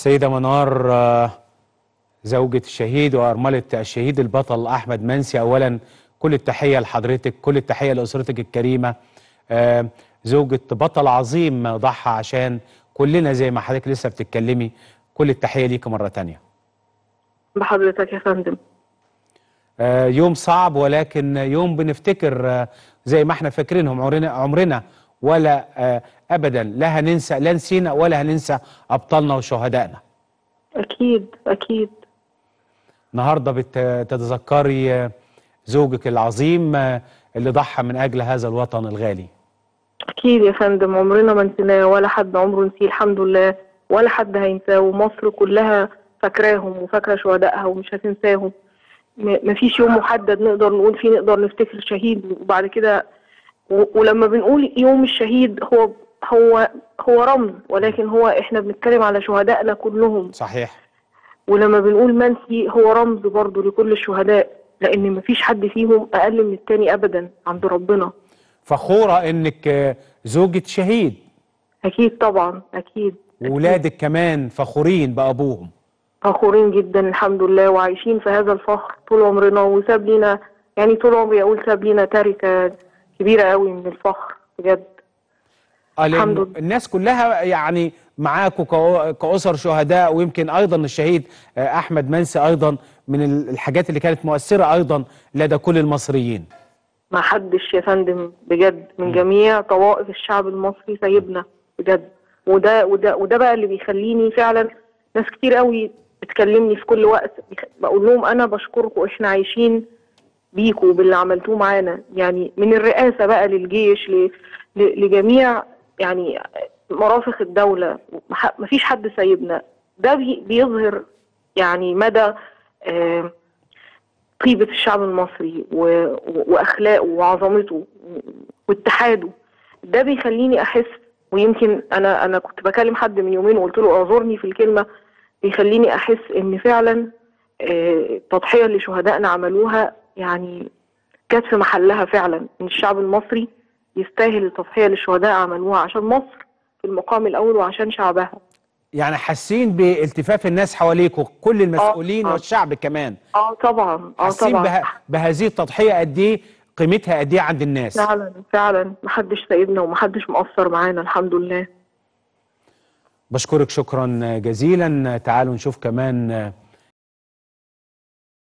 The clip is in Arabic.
السيدة منار آه، زوجة الشهيد وأرملة الشهيد البطل أحمد منسي. أولا كل التحية لحضرتك كل التحية لأسرتك الكريمة. آه، زوجة بطل عظيم ضحى عشان كلنا زي ما حضرتك لسه بتتكلمي. كل التحية ليك مرة تانية. بحضرتك يا فندم. آه، يوم صعب ولكن يوم بنفتكر زي ما إحنا فاكرينهم عمرنا عمرنا. ولا آه، ابدا. لا هننسى لا نسينا ولا هننسى أبطالنا وشهدائنا. أكيد أكيد. النهارده بتتذكري زوجك العظيم آه، اللي ضحى من أجل هذا الوطن الغالي. أكيد يا فندم. عمرنا ما نسيناه ولا حد عمره نسيه الحمد لله. ولا حد هينساه ومصر كلها فاكراهم وفاكرة شهدائها ومش هتنساهم. مفيش يوم محدد نقدر نقول فيه نقدر نفتكر شهيد. وبعد كده ولما بنقول يوم الشهيد هو هو هو رمز ولكن هو إحنا بنتكلم على شهدائنا كلهم. صحيح. ولما بنقول منسي هو رمز برضه لكل الشهداء لأن مفيش حد فيهم أقل من التاني ابدا عند ربنا. فخورة إنك زوجة شهيد. أكيد طبعا أكيد وولادك كمان فخورين بأبوهم. فخورين جدا الحمد لله وعايشين في هذا الفخر طول عمرنا وساب لينا يعني طول عمري أقول ساب لينا تركة كبيرة قوي من الفخر بجد. آه، الحمد لله. الناس كلها يعني معاكوا كأ- كأسر شهداء ويمكن أيضا الشهيد آه، أحمد منسي أيضا من ال- الحاجات اللي كانت مؤثرة أيضا لدى كل المصريين. ما حدش يا فندم بجد من جميع طوائف الشعب المصري سايبنا بجد. وده وده وده بقى اللي بيخليني فعلا ناس كتير قوي بتكلمني في كل وقت بقول لهم أنا بشكركم إحنا عايشين بيكوا باللي عملتوه معانا. يعني من الرئاسة بقى للجيش ل- ل- لجميع يعني مرافق الدولة. مح- مفيش حد سايبنا. ده بي- بيظهر يعني مدى آه طيبة الشعب المصري و... وأخلاقه وعظمته واتحاده. ده بيخليني أحس ويمكن أنا أنا كنت بكلم حد من يومين وقلت له اعذرني في الكلمة بيخليني أحس إن فعلا آه، التضحية اللي شهدائنا عملوها يعني كانت في محلها فعلا إن الشعب المصري يستاهل التضحية اللي الشهداء عملوها عشان مصر في المقام الأول وعشان شعبها. يعني حاسين بالتفاف الناس حواليكوا كل المسؤولين آه. والشعب كمان. آه طبعا آه حاسين طبعا به... بهذه التضحية قد إيه قيمتها قد إيه عند الناس؟ فعلا فعلا. محدش سايبنا ومحدش مقصر معانا الحمد لله. بشكرك شكرا جزيلا. تعالوا نشوف كمان